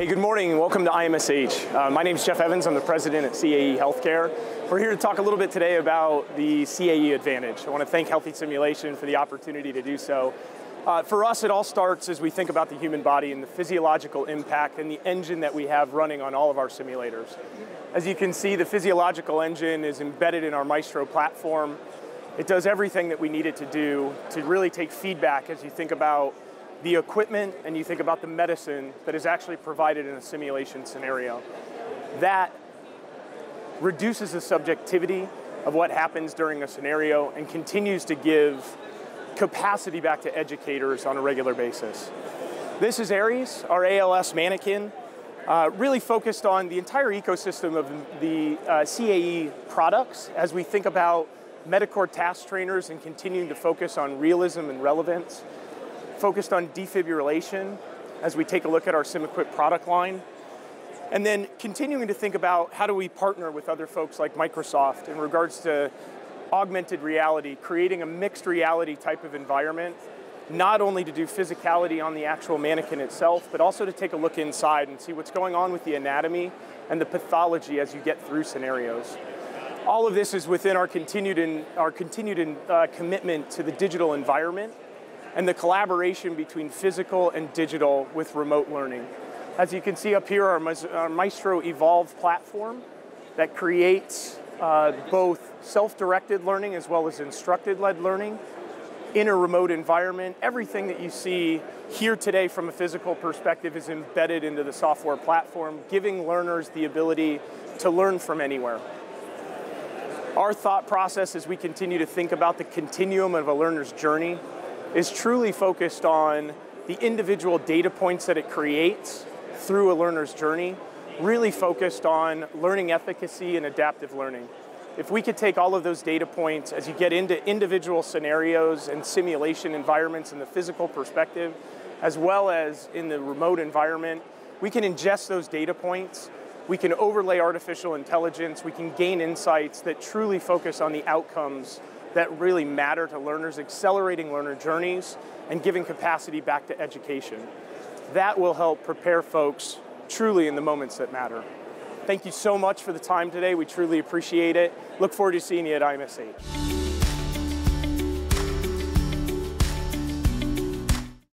Hey, good morning and welcome to IMSH. Uh, my name is Jeff Evans, I'm the president at CAE Healthcare. We're here to talk a little bit today about the CAE Advantage. I want to thank Healthy Simulation for the opportunity to do so. Uh, for us, it all starts as we think about the human body and the physiological impact and the engine that we have running on all of our simulators. As you can see, the physiological engine is embedded in our Maestro platform. It does everything that we need it to do to really take feedback as you think about the equipment and you think about the medicine that is actually provided in a simulation scenario. That reduces the subjectivity of what happens during a scenario and continues to give capacity back to educators on a regular basis. This is Ares, our ALS mannequin, uh, really focused on the entire ecosystem of the uh, CAE products as we think about Metacore task trainers and continuing to focus on realism and relevance focused on defibrillation as we take a look at our SimEquip product line. And then continuing to think about how do we partner with other folks like Microsoft in regards to augmented reality, creating a mixed reality type of environment, not only to do physicality on the actual mannequin itself, but also to take a look inside and see what's going on with the anatomy and the pathology as you get through scenarios. All of this is within our continued, in, our continued in, uh, commitment to the digital environment and the collaboration between physical and digital with remote learning. As you can see up here, our Maestro Evolve platform that creates uh, both self-directed learning as well as instructed-led learning in a remote environment. Everything that you see here today from a physical perspective is embedded into the software platform, giving learners the ability to learn from anywhere. Our thought process as we continue to think about the continuum of a learner's journey is truly focused on the individual data points that it creates through a learner's journey, really focused on learning efficacy and adaptive learning. If we could take all of those data points as you get into individual scenarios and simulation environments in the physical perspective, as well as in the remote environment, we can ingest those data points, we can overlay artificial intelligence, we can gain insights that truly focus on the outcomes that really matter to learners, accelerating learner journeys, and giving capacity back to education. That will help prepare folks truly in the moments that matter. Thank you so much for the time today. We truly appreciate it. Look forward to seeing you at IMSH.